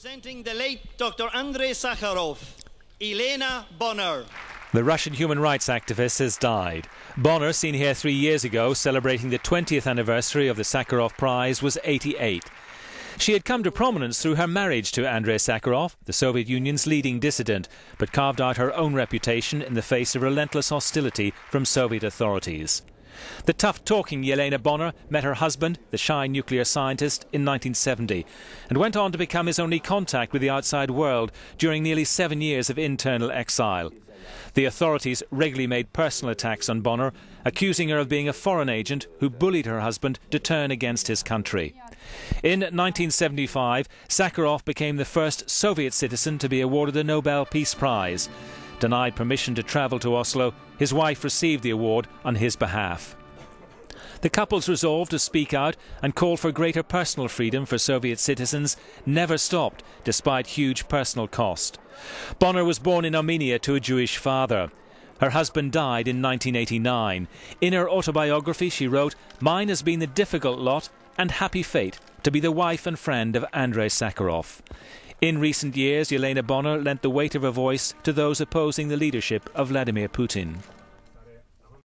Presenting the late Dr. Andrei Sakharov, Yelena Bonner. The Russian human rights activist has died. Bonner, seen here three years ago celebrating the 20th anniversary of the Sakharov Prize, was 88. She had come to prominence through her marriage to Andrei Sakharov, the Soviet Union's leading dissident, but carved out her own reputation in the face of relentless hostility from Soviet authorities. The tough talking Yelena Bonner met her husband, the shy nuclear scientist, in 1970 and went on to become his only contact with the outside world during nearly seven years of internal exile. The authorities regularly made personal attacks on Bonner, accusing her of being a foreign agent who bullied her husband to turn against his country. In 1975, Sakharov became the first Soviet citizen to be awarded the Nobel Peace Prize. Denied permission to travel to Oslo, his wife received the award on his behalf. The couple's resolve to speak out and call for greater personal freedom for Soviet citizens never stopped, despite huge personal cost. Bonner was born in Armenia to a Jewish father. Her husband died in 1989. In her autobiography, she wrote, Mine has been the difficult lot and happy fate to be the wife and friend of Andrei Sakharov. In recent years, Yelena Bonner lent the weight of her voice to those opposing the leadership of Vladimir Putin.